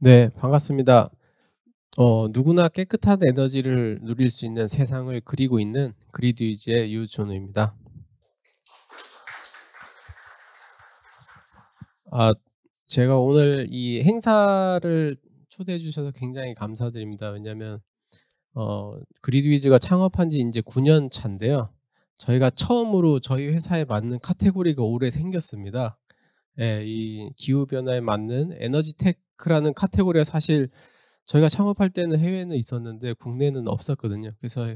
네, 반갑습니다. 어, 누구나 깨끗한 에너지를 누릴 수 있는 세상을 그리고 있는 그리드위즈의 유준우입니다. 아, 제가 오늘 이 행사를 초대해 주셔서 굉장히 감사드립니다. 왜냐하면 어, 그리드위즈가 창업한 지 이제 9년 차인데요. 저희가 처음으로 저희 회사에 맞는 카테고리가 올해 생겼습니다. 예, 이 기후 변화에 맞는 에너지 tech라는 카테고리가 사실 저희가 창업할 때는 해외에는 있었는데 국내에는 없었거든요. 그래서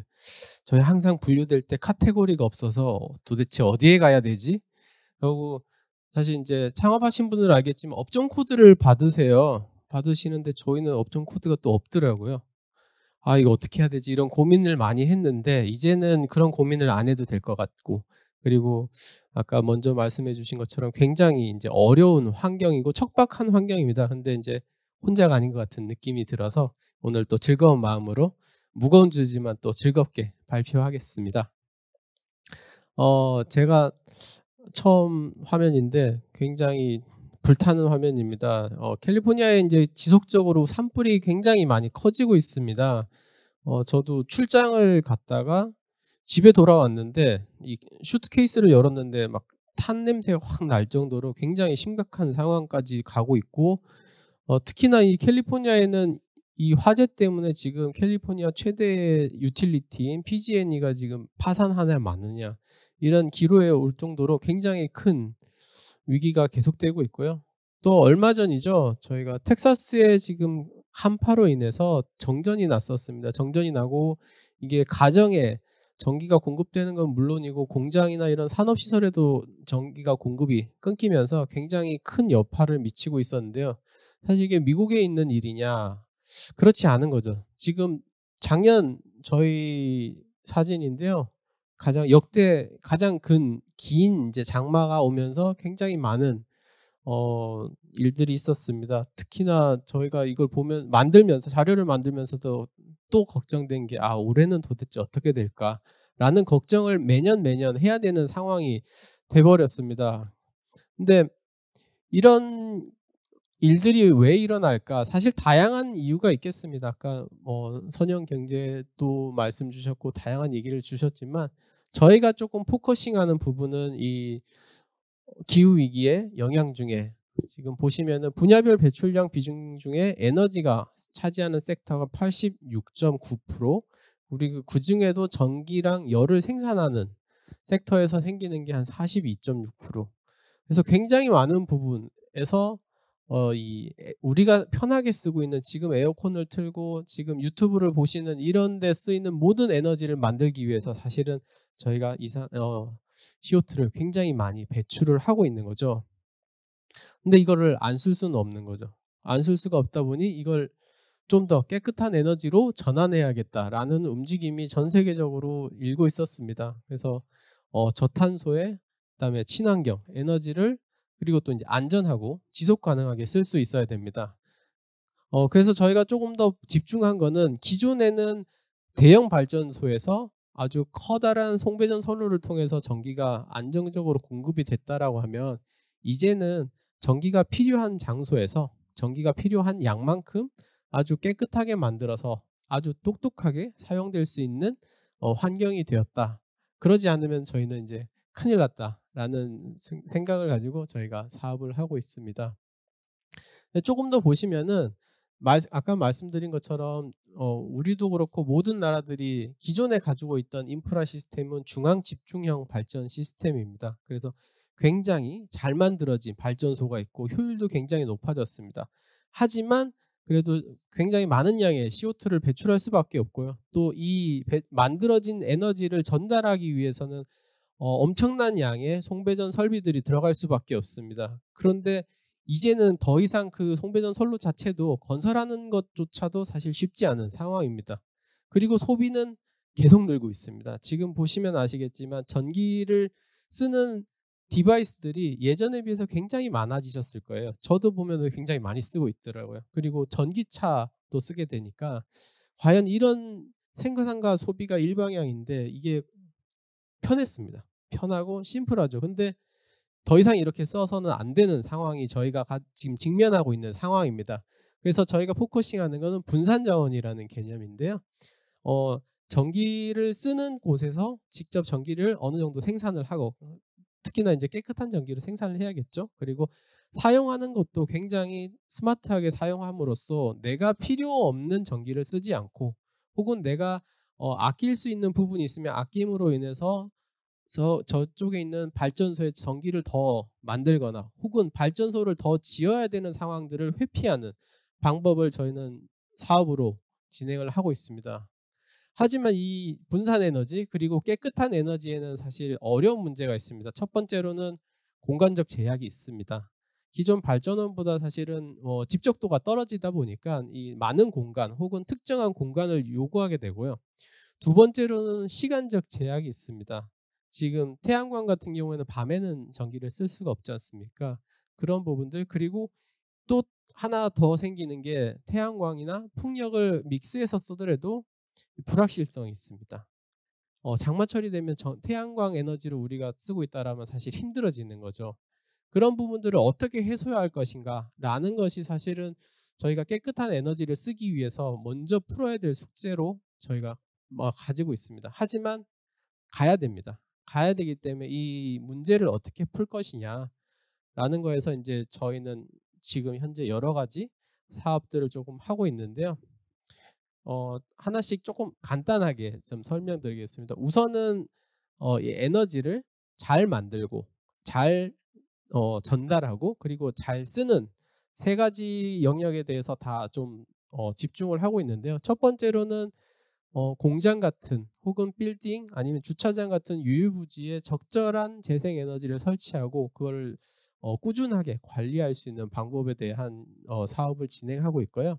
저희 항상 분류될 때 카테고리가 없어서 도대체 어디에 가야 되지? 그리고 사실 이제 창업하신 분들은 알겠지만 업종 코드를 받으세요. 받으시는데 저희는 업종 코드가 또 없더라고요. 아, 이거 어떻게 해야 되지? 이런 고민을 많이 했는데 이제는 그런 고민을 안 해도 될 것 같고 그리고 아까 먼저 말씀해 주신 것처럼 굉장히 이제 어려운 환경이고 척박한 환경입니다. 근데 이제 혼자가 아닌 것 같은 느낌이 들어서 오늘 또 즐거운 마음으로 무거운 주지만 또 즐겁게 발표하겠습니다. 어, 제가 처음 화면인데 굉장히 불타는 화면입니다. 어, 캘리포니아에 이제 지속적으로 산불이 굉장히 많이 커지고 있습니다. 어, 저도 출장을 갔다가 집에 돌아왔는데 이 슈트케이스를 열었는데 막 탄 냄새가 확 날 정도로 굉장히 심각한 상황까지 가고 있고 어, 특히나 이 캘리포니아에는 이 화재 때문에 지금 캘리포니아 최대 유틸리티인 PG&E가 지금 파산하냐 마느냐 이런 기로에 올 정도로 굉장히 큰 위기가 계속되고 있고요. 또 얼마 전이죠. 저희가 텍사스에 지금 한파로 인해서 정전이 났었습니다. 정전이 나고 이게 가정에 전기가 공급되는 건 물론이고 공장이나 이런 산업 시설에도 전기가 공급이 끊기면서 굉장히 큰 여파를 미치고 있었는데요. 사실 이게 미국에 있는 일이냐? 그렇지 않은 거죠. 지금 작년 저희 사진인데요. 가장 역대 가장 근 긴 이제 장마가 오면서 굉장히 많은 어 일들이 있었습니다. 특히나 저희가 이걸 보면 만들면서 자료를 만들면서도 또 걱정된 게 아 올해는 도대체 어떻게 될까라는 걱정을 매년 매년 해야 되는 상황이 돼버렸습니다. 근데 이런 일들이 왜 일어날까? 사실 다양한 이유가 있겠습니다. 아까 뭐 선형 경제도 말씀 주셨고 다양한 얘기를 주셨지만 저희가 조금 포커싱하는 부분은 이 기후 위기의 영향 중에 지금 보시면은 분야별 배출량 비중 중에 에너지가 차지하는 섹터가 86.9% 우리 그 중에도 전기랑 열을 생산하는 섹터에서 생기는 게 한 42.6% 그래서 굉장히 많은 부분에서 어, 이 우리가 편하게 쓰고 있는 지금 에어컨을 틀고 지금 유튜브를 보시는 이런 데 쓰이는 모든 에너지를 만들기 위해서 사실은 저희가 이산 어, CO2를 굉장히 많이 배출을 하고 있는 거죠. 근데 이거를 안 쓸 수는 없는 거죠. 안 쓸 수가 없다 보니 이걸 좀 더 깨끗한 에너지로 전환해야겠다라는 움직임이 전 세계적으로 일고 있었습니다. 그래서 어, 저탄소에 그다음에 친환경 에너지를 그리고 또 이제 안전하고 지속 가능하게 쓸 수 있어야 됩니다. 어, 그래서 저희가 조금 더 집중한 거는 기존에는 대형 발전소에서 아주 커다란 송배전 선로를 통해서 전기가 안정적으로 공급이 됐다라고 하면 이제는 전기가 필요한 장소에서 전기가 필요한 양만큼 아주 깨끗하게 만들어서 아주 똑똑하게 사용될 수 있는 어, 환경이 되었다. 그러지 않으면 저희는 이제 큰일 났다라는 생각을 가지고 저희가 사업을 하고 있습니다. 조금 더 보시면은 아까 말씀드린 것처럼 어, 우리도 그렇고 모든 나라들이 기존에 가지고 있던 인프라 시스템은 중앙 집중형 발전 시스템입니다. 그래서 굉장히 잘 만들어진 발전소가 있고 효율도 굉장히 높아졌습니다. 하지만 그래도 굉장히 많은 양의 CO2를 배출할 수밖에 없고요. 또 이 만들어진 에너지를 전달하기 위해서는 어, 엄청난 양의 송배전 설비들이 들어갈 수밖에 없습니다. 그런데 이제는 더 이상 그 송배전 선로 자체도 건설하는 것조차도 사실 쉽지 않은 상황입니다. 그리고 소비는 계속 늘고 있습니다. 지금 보시면 아시겠지만 전기를 쓰는 디바이스들이 예전에 비해서 굉장히 많아지셨을 거예요. 저도 보면 굉장히 많이 쓰고 있더라고요. 그리고 전기차도 쓰게 되니까 과연 이런 생산과 소비가 일방향인데 이게 편했습니다. 편하고 심플하죠. 근데 더 이상 이렇게 써서는 안 되는 상황이 저희가 지금 직면하고 있는 상황입니다. 그래서 저희가 포커싱하는 거는 분산 자원이라는 개념인데요. 어, 전기를 쓰는 곳에서 직접 전기를 어느 정도 생산을 하고 특히나 이제 깨끗한 전기를 생산을 해야겠죠. 그리고 사용하는 것도 굉장히 스마트하게 사용함으로써 내가 필요 없는 전기를 쓰지 않고 혹은 내가 어, 아낄 수 있는 부분이 있으면 아낌으로 인해서 저 저쪽에 있는 발전소에 전기를 더 만들거나 혹은 발전소를 더 지어야 되는 상황들을 회피하는 방법을 저희는 사업으로 진행을 하고 있습니다. 하지만 이 분산 에너지 그리고 깨끗한 에너지에는 사실 어려운 문제가 있습니다. 첫 번째로는 공간적 제약이 있습니다. 기존 발전원보다 사실은 뭐 집적도가 떨어지다 보니까 이 많은 공간 혹은 특정한 공간을 요구하게 되고요. 두 번째로는 시간적 제약이 있습니다. 지금 태양광 같은 경우에는 밤에는 전기를 쓸 수가 없지 않습니까? 그런 부분들 그리고 또 하나 더 생기는 게 태양광이나 풍력을 믹스해서 쓰더라도 불확실성이 있습니다. 어, 장마철이 되면 저, 태양광 에너지를 우리가 쓰고 있다라면 사실 힘들어지는 거죠. 그런 부분들을 어떻게 해소해야 할 것인가라는 것이 사실은 저희가 깨끗한 에너지를 쓰기 위해서 먼저 풀어야 될 숙제로 저희가 뭐 가지고 있습니다. 하지만 가야 됩니다. 가야 되기 때문에 이 문제를 어떻게 풀 것이냐라는 거에서 이제 저희는 지금 현재 여러 가지 사업들을 조금 하고 있는데요. 어, 하나씩 조금 간단하게 좀 설명드리겠습니다. 우선은 어, 이 에너지를 잘 만들고 잘 어, 전달하고 그리고 잘 쓰는 세 가지 영역에 대해서 다좀 어, 집중을 하고 있는데요. 첫 번째로는 어, 공장 같은 혹은 빌딩 아니면 주차장 같은 유유부지에 적절한 재생 에너지를 설치하고 그걸 어, 꾸준하게 관리할 수 있는 방법에 대한 어, 사업을 진행하고 있고요.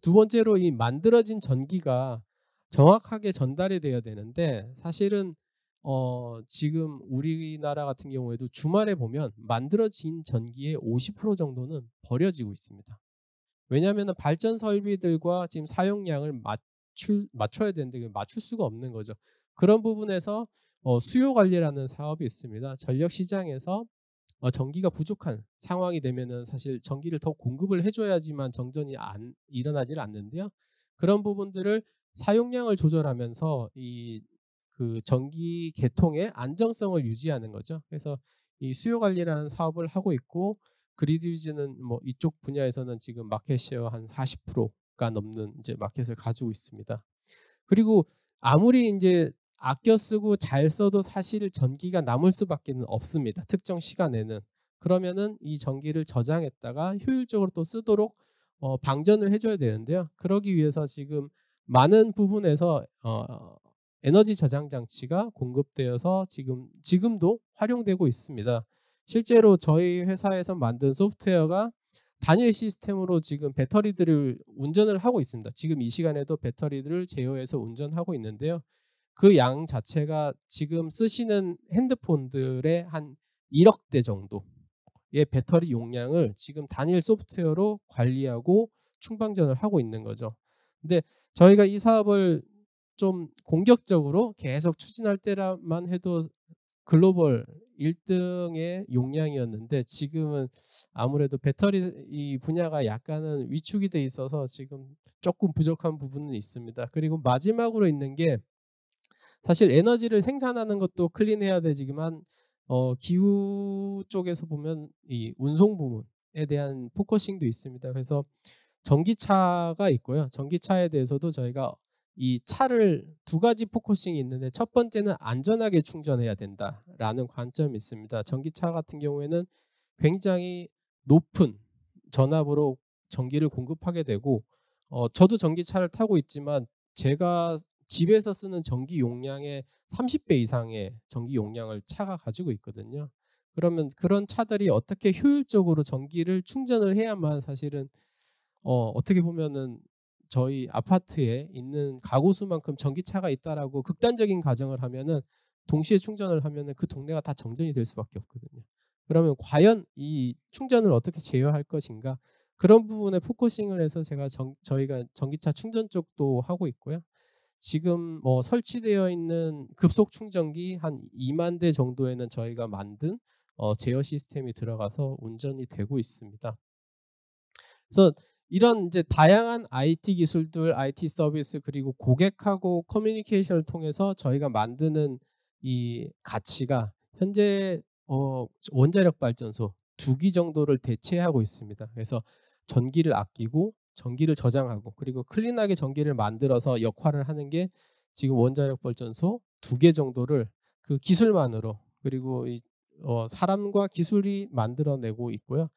두 번째로 이 만들어진 전기가 정확하게 전달이 돼야 되는데 사실은 어, 지금 우리나라 같은 경우에도 주말에 보면 만들어진 전기의 50% 정도는 버려지고 있습니다. 왜냐하면 발전 설비들과 지금 사용량을 맞 맞출 맞춰야 되는데 맞출 수가 없는 거죠. 그런 부분에서 어, 수요 관리라는 사업이 있습니다. 전력 시장에서 어, 전기가 부족한 상황이 되면은 사실 전기를 더 공급을 해줘야지만 정전이 안 일어나질 않는데요. 그런 부분들을 사용량을 조절하면서 이 그 전기 개통의 안정성을 유지하는 거죠. 그래서 이 수요 관리라는 사업을 하고 있고 그리드위즈는 뭐 이쪽 분야에서는 지금 마켓 쉐어 한 40%, 가 넘는 이제 마켓을 가지고 있습니다. 그리고 아무리 이제 아껴 쓰고 잘 써도 사실 전기가 남을 수밖에 없습니다. 특정 시간에는 그러면은 이 전기를 저장했다가 효율적으로 또 쓰도록 어, 방전을 해줘야 되는데요. 그러기 위해서 지금 많은 부분에서 어, 에너지 저장 장치가 공급되어서 지금 지금도 활용되고 있습니다. 실제로 저희 회사에서 만든 소프트웨어가 단일 시스템으로 지금 배터리들을 운전을 하고 있습니다. 지금 이 시간에도 배터리들을 제어해서 운전하고 있는데요. 그 양 자체가 지금 쓰시는 핸드폰들의 한 1억 대 정도의 배터리 용량을 지금 단일 소프트웨어로 관리하고 충방전을 하고 있는 거죠. 근데 저희가 이 사업을 좀 공격적으로 계속 추진할 때만 해도 글로벌 1등의 용량이었는데 지금은 아무래도 배터리 이 분야가 약간은 위축이 돼 있어서 지금 조금 부족한 부분은 있습니다. 그리고 마지막으로 있는 게 사실 에너지를 생산하는 것도 클린해야 되지만 어, 기후 쪽에서 보면 이 운송 부문에 대한 포커싱도 있습니다. 그래서 전기차가 있고요. 전기차에 대해서도 저희가 이 차를 두 가지 focusing이 있는데 첫 번째는 안전하게 충전해야 된다라는 관점이 있습니다. 전기차 같은 경우에는 굉장히 높은 전압으로 전기를 공급하게 되고 어, 저도 전기차를 타고 있지만 제가 집에서 쓰는 전기 용량의 30배 이상의 전기 용량을 차가 가지고 있거든요. 그러면 그런 차들이 어떻게 효율적으로 전기를 충전을 해야만 사실은 어, 어떻게 보면은 저희 아파트에 있는 가구 수만큼 전기차가 있다라고 극단적인 가정을 하면은 동시에 충전을 하면은 그 동네가 다 정전이 될 수밖에 없거든요. 그러면 과연 이 충전을 어떻게 제어할 것인가 그런 부분에 focusing을 해서 제가 정, 저희가 전기차 충전 쪽도 하고 있고요. 지금 뭐 설치되어 있는 급속 충전기 한 2만 대 정도에는 저희가 만든 어, 제어 시스템이 들어가서 운전이 되고 있습니다. 그래서 이런 이제 다양한 IT 기술들, IT 서비스 그리고 고객하고 커뮤니케이션을 통해서 저희가 만드는 이 가치가 현재 어, 원자력 발전소 두 기 정도를 대체하고 있습니다. 그래서 전기를 아끼고 전기를 저장하고 그리고 클린하게 전기를 만들어서 역할을 하는 게 지금 원자력 발전소 두 개 정도를 그 기술만으로 그리고 이, 어, 사람과 기술이 만들어내고 있고요.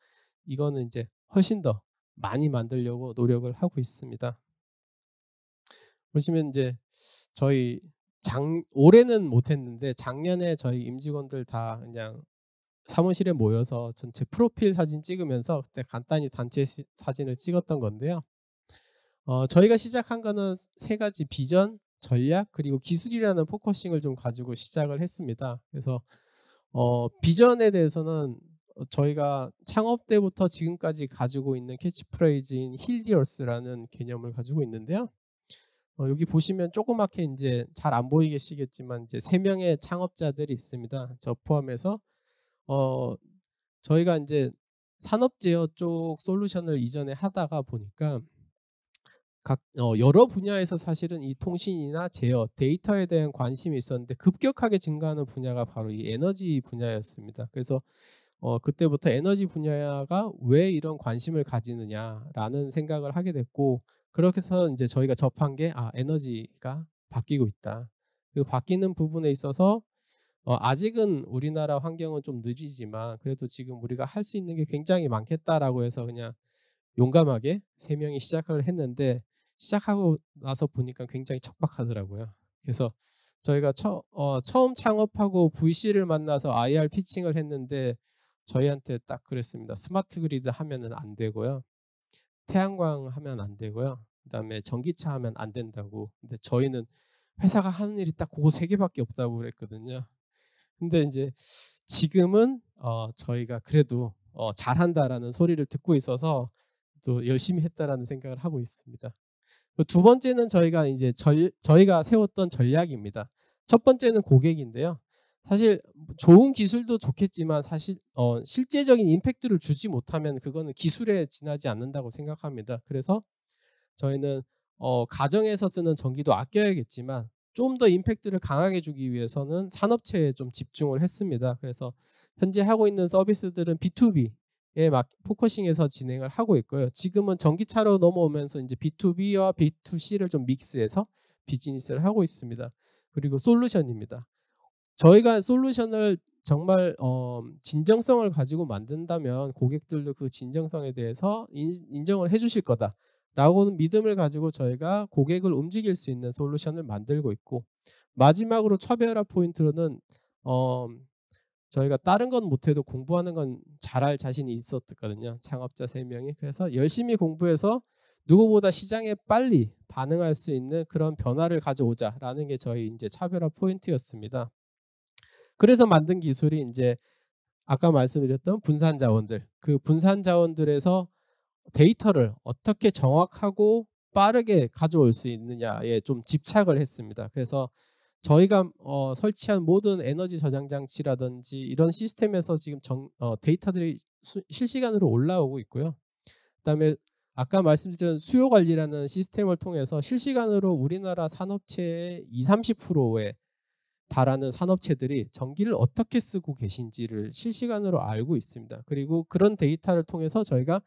이거는 이제 훨씬 더 많이 만들려고 노력을 하고 있습니다. 보시면 이제 저희 장 올해는 못했는데 작년에 저희 임직원들 다 그냥 사무실에 모여서 전체 프로필 사진 찍으면서 그때 간단히 단체 시, 사진을 찍었던 건데요. 어, 저희가 시작한 거는 세 가지 비전, 전략 그리고 기술이라는 focusing을 좀 가지고 시작을 했습니다. 그래서 어, 비전에 대해서는 저희가 창업 때부터 지금까지 가지고 있는 캐치프레이즈인 Heal the Earth라는 개념을 가지고 있는데요. 어, 여기 보시면 조그맣게 이제 잘 안 보이시겠지만 이제 세 명의 창업자들이 있습니다. 저 포함해서 어, 저희가 이제 산업 제어 쪽 솔루션을 이전에 하다가 보니까 각 어, 여러 분야에서 사실은 이 통신이나 제어, 데이터에 대한 관심이 있었는데 급격하게 증가하는 분야가 바로 이 에너지 분야였습니다. 그래서 어, 그때부터 에너지 분야가 왜 이런 관심을 가지느냐라는 생각을 하게 됐고 그렇게 해서 이제 저희가 접한 게 아, 에너지가 바뀌고 있다. 그 바뀌는 부분에 있어서 어, 아직은 우리나라 환경은 좀 느리지만 그래도 지금 우리가 할 수 있는 게 굉장히 많겠다라고 해서 그냥 용감하게 세 명이 시작을 했는데 시작하고 나서 보니까 굉장히 척박하더라고요. 그래서 저희가 처, 어, 처음 창업하고 VC를 만나서 IR 피칭을 했는데 저희한테 딱 그랬습니다. 스마트 그리드 하면은 안 되고요. 태양광 하면 안 되고요. 그다음에 전기차 하면 안 된다고. 근데 저희는 회사가 하는 일이 딱 그거 세 개밖에 없다고 그랬거든요. 근데 이제 지금은 어, 저희가 그래도 어, 잘한다라는 소리를 듣고 있어서 또 열심히 했다라는 생각을 하고 있습니다. 그두 번째는 저희가 이제 절, 저희가 세웠던 전략입니다. 첫 번째는 고객인데요. 사실 좋은 기술도 좋겠지만 사실 어, 실제적인 임팩트를 주지 못하면 그거는 기술에 지나지 않는다고 생각합니다. 그래서 저희는 어, 가정에서 쓰는 전기도 아껴야겠지만 좀 더 임팩트를 강하게 주기 위해서는 산업체에 좀 집중을 했습니다. 그래서 현재 하고 있는 서비스들은 B2B 에 막 포커싱해서 진행을 하고 있고요. 지금은 전기차로 넘어오면서 이제 B2B와 B2C를 좀 믹스해서 비즈니스를 하고 있습니다. 그리고 솔루션입니다. 저희가 솔루션을 정말 어, 진정성을 가지고 만든다면 고객들도 그 진정성에 대해서 인, 정을 해주실 거다라고는 믿음을 가지고 저희가 고객을 움직일 수 있는 솔루션을 만들고 있고 마지막으로 차별화 포인트로는 어, 저희가 다른 건 못해도 공부하는 건 잘할 자신이 있었거든요. 창업자 3명이. 그래서 열심히 공부해서 누구보다 시장에 빨리 반응할 수 있는 그런 변화를 가져오자라는 게 저희 이제 차별화 포인트였습니다. 그래서 만든 기술이 이제 아까 말씀드렸던 분산 자원들. 그 분산 자원들에서 데이터를 어떻게 정확하고 빠르게 가져올 수 있느냐에 좀 집착을 했습니다. 그래서 저희가 어, 설치한 모든 에너지 저장 장치라든지 이런 시스템에서 지금 정, 어, 데이터들이 수, 실시간으로 올라오고 있고요. 그다음에 아까 말씀드린 수요 관리라는 시스템을 통해서 실시간으로 우리나라 산업체의 20, 30%에 달하는 산업체들이 전기를 어떻게 쓰고 계신지를 실시간으로 알고 있습니다. 그리고 그런 데이터를 통해서 저희가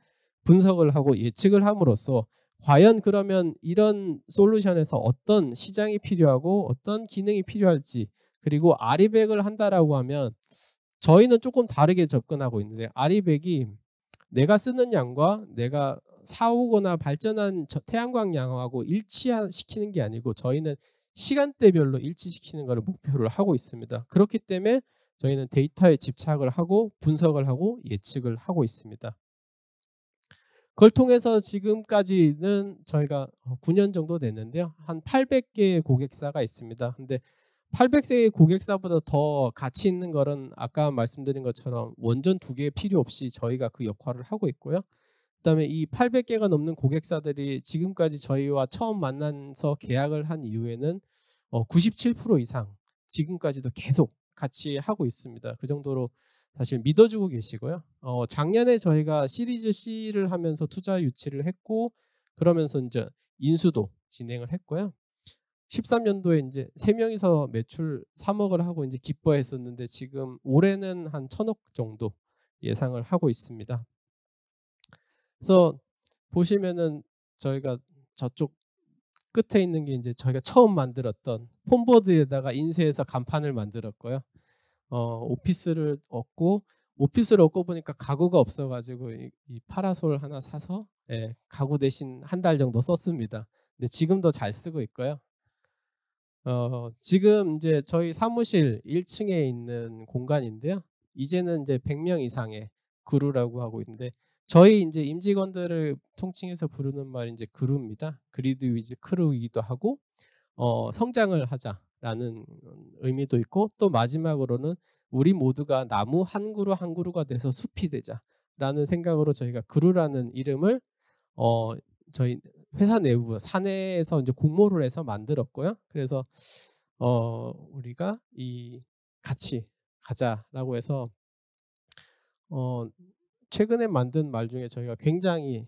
분석을 하고 예측을 함으로써 과연 그러면 이런 솔루션에서 어떤 시장이 필요하고 어떤 기능이 필요할지 그리고 아리백을 한다라고 하면 저희는 조금 다르게 접근하고 있는데 아리백이 내가 쓰는 양과 내가 사오거나 발전한 태양광 양하고 일치시키는 게 아니고 저희는 시간대별로 일치시키는 것을 목표를 하고 있습니다. 그렇기 때문에 저희는 데이터에 집착을 하고 분석을 하고 예측을 하고 있습니다. 그걸 통해서 지금까지는 저희가 9년 어, 정도 됐는데요. 한 800개의 고객사가 있습니다. 근데 800세의 고객사보다 더 가치 있는 거는 아까 말씀드린 것처럼 원전 두 개 필요 없이 저희가 그 역할을 하고 있고요. 그다음에 이 800개가 넘는 고객사들이 지금까지 저희와 처음 만나서 계약을 한 이후에는 97% 어, 이상 지금까지도 계속 같이 하고 있습니다. 그 정도로 사실 믿어주고 계시고요. 어, 작년에 저희가 시리즈 C를 하면서 투자 유치를 했고 그러면서 이제 인수도 진행을 했고요. 13년도에 이제 세 명이서 매출 3억을 하고 이제 기뻐했었는데 지금 올해는 한 천억 정도 예상을 하고 있습니다. 그래서 보시면은 저희가 저쪽 끝에 있는 게 이제 저희가 처음 만들었던 폼보드에다가 인쇄해서 간판을 만들었고요. 어, 오피스를 얻고 오피스를 얻고 보니까 가구가 없어가지고 이, 이 파라솔 하나 사서 예, 가구 대신 한 달 정도 썼습니다. 근데 지금도 잘 쓰고 있고요. 어, 지금 이제 저희 사무실 1층에 있는 공간인데요. 이제는 이제 100명 이상의 그루라고 하고 있는데 저희 이제 임직원들을 통칭해서 부르는 말이 이제 그루입니다. 그리드 위즈 크루이기도 하고 어, 성장을 하자라는 의미도 있고 또 마지막으로는 우리 모두가 나무 한 그루 한 그루가 돼서 숲이 되자라는 생각으로 저희가 그루라는 이름을 어, 저희 회사 내부 사내에서 이제 공모를 해서 만들었고요. 그래서 어, 우리가 이 같이 가자라고 해서 어, 최근에 만든 말 중에 저희가 굉장히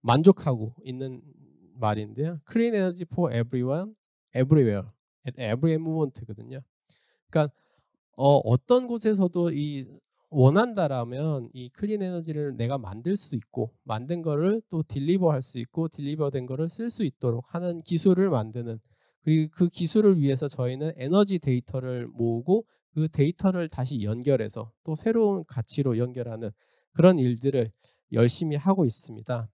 만족하고 있는 말인데요. Clean Energy for Everyone, Everywhere, at Every Moment거든요. 그러니까 어, 어떤 곳에서도 이 원한다라면 이 clean 에너지를 내가 만들 수 있고 만든 거를 또 deliver 할 수 있고 deliver 된 거를 쓸 수 있도록 하는 기술을 만드는 그리고 그 기술을 위해서 저희는 에너지 데이터를 모으고 그 데이터를 다시 연결해서 또 새로운 가치로 연결하는 그런 일들을 열심히 하고 있습니다.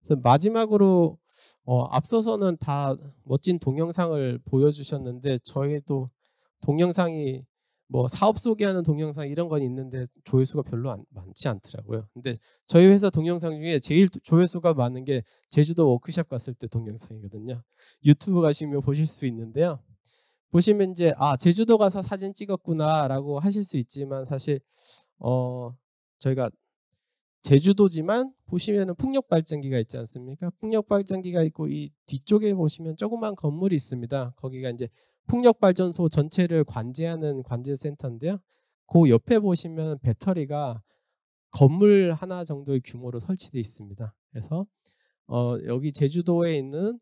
그래서 마지막으로 어, 앞서서는 다 멋진 동영상을 보여주셨는데 저희도 동영상이 뭐 사업 소개하는 동영상 이런 건 있는데 조회수가 별로 안, 많지 않더라고요. 근데 저희 회사 동영상 중에 제일 조회수가 많은 게 제주도 워크샵 갔을 때 동영상이거든요. 유튜브 가시면 보실 수 있는데요. 보시면 이제 아 제주도 가서 사진 찍었구나라고 하실 수 있지만 사실 어 저희가 제주도지만 보시면은 풍력 발전기가 있지 않습니까? 풍력 발전기가 있고 이 뒤쪽에 보시면 조그만 건물이 있습니다. 거기가 이제 풍력 발전소 전체를 관제하는 관제 센터인데요. 그 옆에 보시면 배터리가 건물 하나 정도의 규모로 설치되어 있습니다. 그래서 어, 여기 제주도에 있는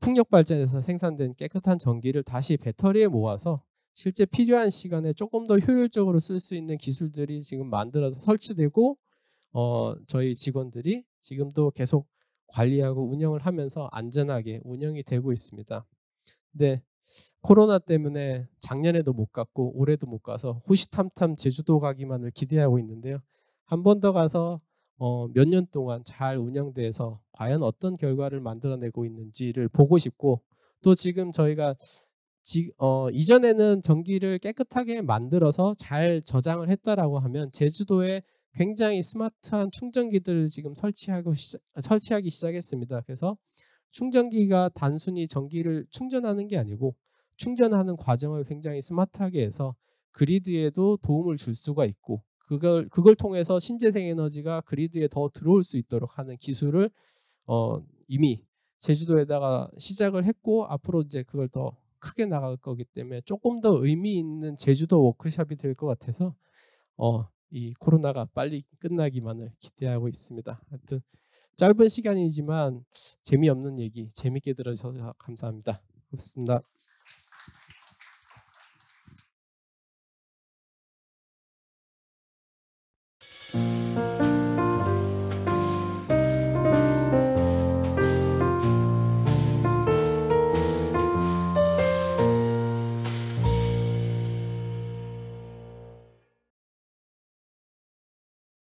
풍력 발전에서 생산된 깨끗한 전기를 다시 배터리에 모아서 실제 필요한 시간에 조금 더 효율적으로 쓸 수 있는 기술들이 지금 만들어서 설치되고 어, 저희 직원들이 지금도 계속 관리하고 운영을 하면서 안전하게 운영이 되고 있습니다. 근데 코로나 때문에 작년에도 못 갔고 올해도 못 가서 호시탐탐 제주도 가기만을 기대하고 있는데요. 한 번 더 가서 어, 몇 년 동안 잘 운영돼서 과연 어떤 결과를 만들어내고 있는지를 보고 싶고 또 지금 저희가 지, 어, 이전에는 전기를 깨끗하게 만들어서 잘 저장을 했다라고 하면 제주도에 굉장히 스마트한 충전기들을 지금 설치하고 시작, 설치하기 시작했습니다. 그래서 충전기가 단순히 전기를 충전하는 게 아니고 충전하는 과정을 굉장히 스마트하게 해서 그리드에도 도움을 줄 수가 있고 그걸 그걸 통해서 신재생 에너지가 그리드에 더 들어올 수 있도록 하는 기술을 어, 이미 제주도에다가 시작을 했고 앞으로 이제 그걸 더 크게 나갈 거기 때문에 조금 더 의미 있는 제주도 워크샵이 될 것 같아서 어, 이 코로나가 빨리 끝나기만을 기대하고 있습니다. 하여튼 짧은 시간이지만 재미없는 얘기 재밌게 들어주셔서 감사합니다. 고맙습니다.